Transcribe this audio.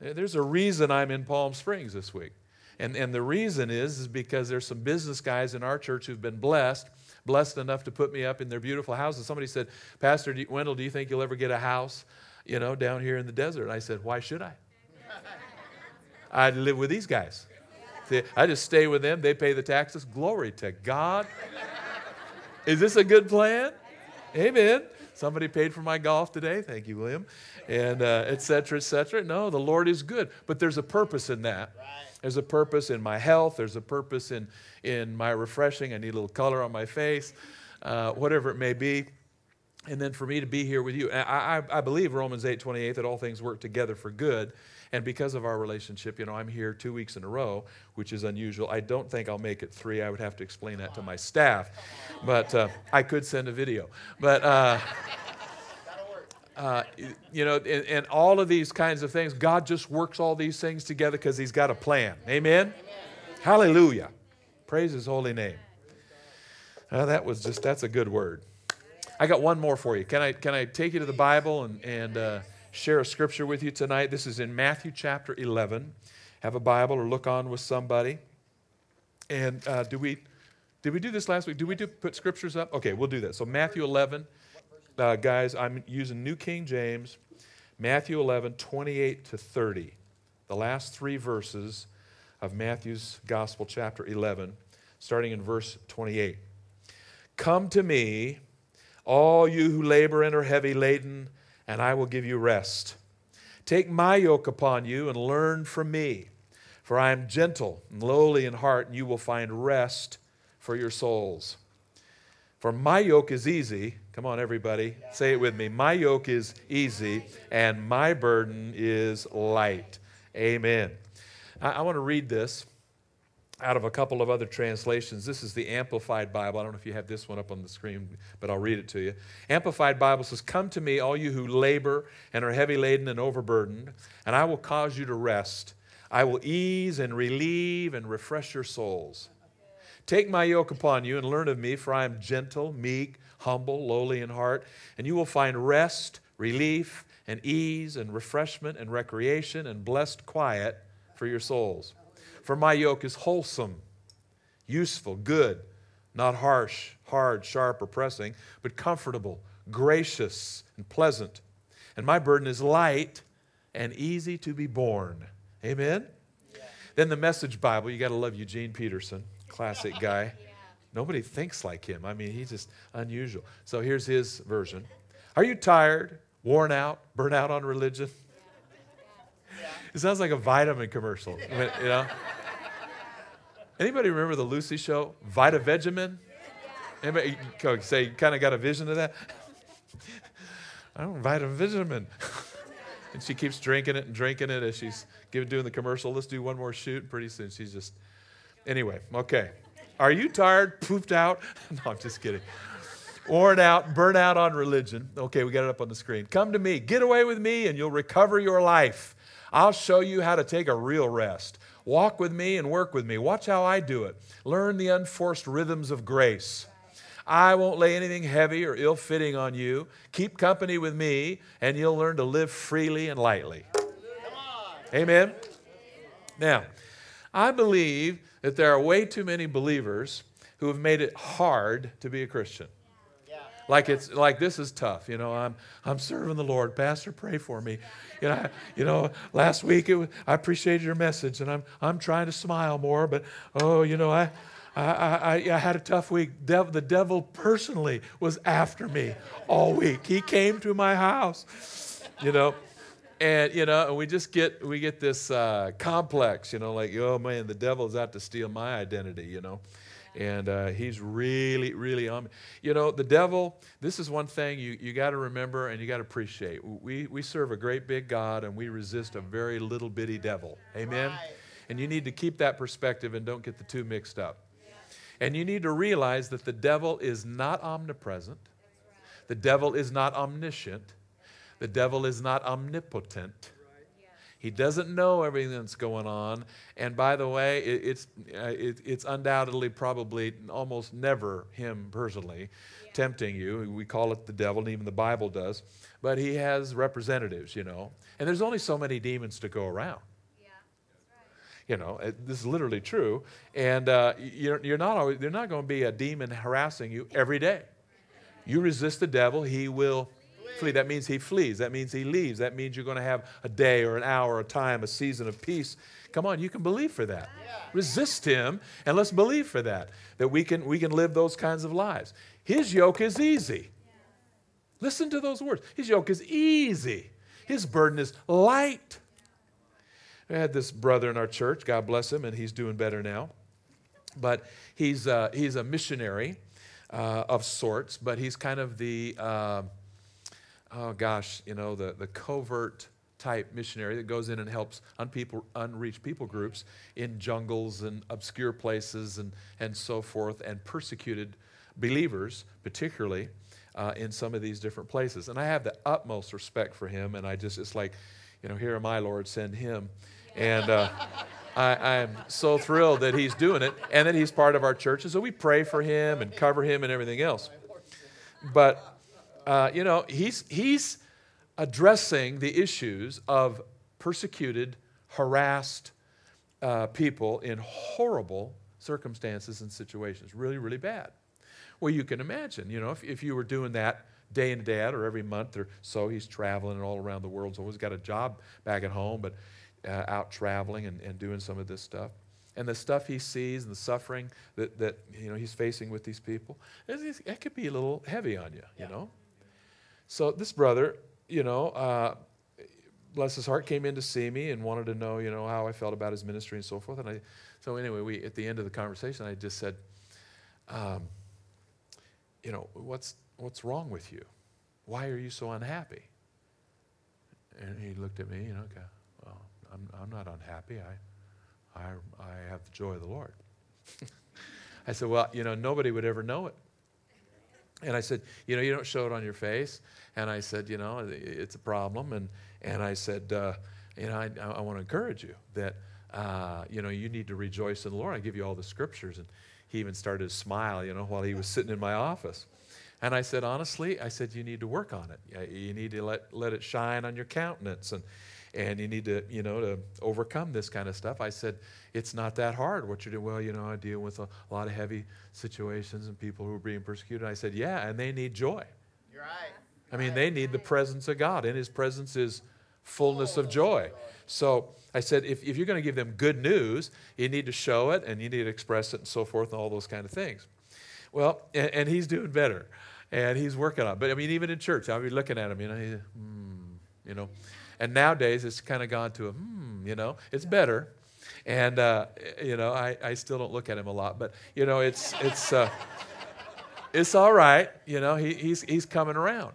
There's a reason I'm in Palm Springs this week. And, and the reason is, is because there's some business guys in our church who've been blessed, blessed enough to put me up in their beautiful houses. Somebody said, Pastor Wendell, do you think you'll ever get a house, you know, down here in the desert? And I said, why should I? I'd live with these guys. I just stay with them. They pay the taxes. Glory to God. Is this a good plan? Amen. Somebody paid for my golf today. Thank you, William. And uh, et cetera, et cetera. No, the Lord is good. But there's a purpose in that. There's a purpose in my health. There's a purpose in, in my refreshing. I need a little color on my face, uh, whatever it may be. And then for me to be here with you. I, I, I believe Romans 8 28 that all things work together for good. And because of our relationship, you know, I'm here two weeks in a row, which is unusual. I don't think I'll make it three. I would have to explain that to my staff. But uh, I could send a video. But. Uh, uh, you know, and, and, all of these kinds of things, God just works all these things together because He's got a plan. Amen? Amen. Hallelujah. Praise His holy name. Uh, that was just, that's a good word. I got one more for you. Can I, can I take you to the Bible and, and uh, share a scripture with you tonight? This is in Matthew chapter 11. Have a Bible or look on with somebody. And uh, do we, did we do this last week? Did we do, put scriptures up? Okay, we'll do that. So Matthew 11 uh, guys, I'm using New King James, Matthew 11, 28 to 30. The last three verses of Matthew's Gospel, chapter 11, starting in verse 28. Come to me, all you who labor and are heavy laden, and I will give you rest. Take my yoke upon you and learn from me, for I am gentle and lowly in heart, and you will find rest for your souls. For my yoke is easy. Come on, everybody. Say it with me. My yoke is easy and my burden is light. Amen. I, I want to read this out of a couple of other translations. This is the Amplified Bible. I don't know if you have this one up on the screen, but I'll read it to you. Amplified Bible says, Come to me, all you who labor and are heavy laden and overburdened, and I will cause you to rest. I will ease and relieve and refresh your souls. Take my yoke upon you and learn of me, for I am gentle, meek, humble, lowly in heart, and you will find rest, relief, and ease, and refreshment, and recreation, and blessed quiet for your souls. For my yoke is wholesome, useful, good, not harsh, hard, sharp, or pressing, but comfortable, gracious, and pleasant. And my burden is light and easy to be borne. Amen? Yeah. Then the Message Bible, you got to love Eugene Peterson classic guy. yeah. Nobody thinks like him. I mean, he's just unusual. So here's his version Are you tired, worn out, burnt out on religion? It sounds like a vitamin commercial, you know? Anybody remember the Lucy show, Vita Vegemin? Anybody say you kind of got a vision of that? I don't Vita Vegemin. and she keeps drinking it and drinking it as she's doing the commercial. Let's do one more shoot. And pretty soon she's just Anyway, okay. Are you tired, poofed out? no, I'm just kidding. Worn out, burnt out on religion. Okay, we got it up on the screen. Come to me, get away with me, and you'll recover your life. I'll show you how to take a real rest. Walk with me and work with me. Watch how I do it. Learn the unforced rhythms of grace. I won't lay anything heavy or ill fitting on you. Keep company with me, and you'll learn to live freely and lightly. Amen. Now, I believe that there are way too many believers who have made it hard to be a Christian. Like it's like this is tough, you know. I'm I'm serving the Lord. Pastor, pray for me. You know, I, you know. Last week it was, I appreciated your message, and I'm I'm trying to smile more. But oh, you know, I I, I, I, had a tough week. the devil personally was after me all week. He came to my house, you know and you know, and we just get we get this uh, complex, you know, like oh man, the devil's out to steal my identity, you know, and uh, he's really, really on me. You know, the devil. This is one thing you you got to remember and you got to appreciate. We we serve a great big God and we resist a very little bitty devil. Amen. Right. And you need to keep that perspective and don't get the two mixed up. And you need to realize that the devil is not omnipresent. The devil is not omniscient. The devil is not omnipotent. He doesn't know everything that's going on. And by the way, it, it's, uh, it, it's undoubtedly probably almost never him personally yeah. tempting you. We call it the devil, and even the Bible does. But he has representatives, you know. And there's only so many demons to go around. You know, this is literally true. And uh, you're, you're not always, they're not going to be a demon harassing you every day. You resist the devil, he will flee. That means he flees. That means he leaves. That means you're going to have a day or an hour, a time, a season of peace. Come on, you can believe for that. Resist him, and let's believe for that, that we can, we can live those kinds of lives. His yoke is easy. Listen to those words. His yoke is easy, his burden is light. I had this brother in our church, God bless him, and he's doing better now. But he's, uh, he's a missionary uh, of sorts, but he's kind of the, uh, oh gosh, you know, the, the covert type missionary that goes in and helps unpeople, unreached people groups in jungles and obscure places and, and so forth, and persecuted believers, particularly uh, in some of these different places. And I have the utmost respect for him, and I just, it's like, you know, here am I, Lord, send him. And uh, I, am so thrilled that he's doing it and that he's part of our church. And so we pray for him and cover him and everything else. But uh, you know, he's, he's addressing the issues of persecuted, harassed uh, people in horrible circumstances and situations, really, really bad. Well, you can imagine, you know, if, if you were doing that day in and day out or every month or so, he's traveling all around the world. So he's got a job back at home, but uh, out traveling and, and doing some of this stuff. And the stuff he sees and the suffering that, that you know, he's facing with these people, it, could be a little heavy on you, you know? So this brother, you know, uh, bless his heart, came in to see me and wanted to know, you know, how I felt about his ministry and so forth. And I, so anyway, we at the end of the conversation, I just said, um, you know, what's what's wrong with you? Why are you so unhappy? And he looked at me, you know, okay, well, I'm I'm not unhappy. I I I have the joy of the Lord. I said, well, you know, nobody would ever know it. And I said, you know, you don't show it on your face. And I said, you know, it's a problem. And, and I said, uh, you know, I, I want to encourage you that, uh, you know, you need to rejoice in the Lord. I give you all the scriptures. And he even started to smile, you know, while he was sitting in my office. And I said, honestly, I said, you need to work on it. You need to let, let it shine on your countenance. And, and you need to, you know, to overcome this kind of stuff. I said, it's not that hard what you're doing. Well, you know, I deal with a, a lot of heavy situations and people who are being persecuted. I said, yeah, and they need joy. You're right. I mean, they need the presence of God, and His presence is fullness of joy. So I said, if, if you're going to give them good news, you need to show it and you need to express it and so forth and all those kind of things. Well, and, and he's doing better, and he's working on it. But I mean, even in church, I'll be looking at him, you know, he, hmm, you know. And nowadays, it's kind of gone to a hmm, you know, it's better. And, uh, you know, I, I still don't look at him a lot, but, you know, it's, it's, uh, it's all right. You know, he, he's, he's coming around.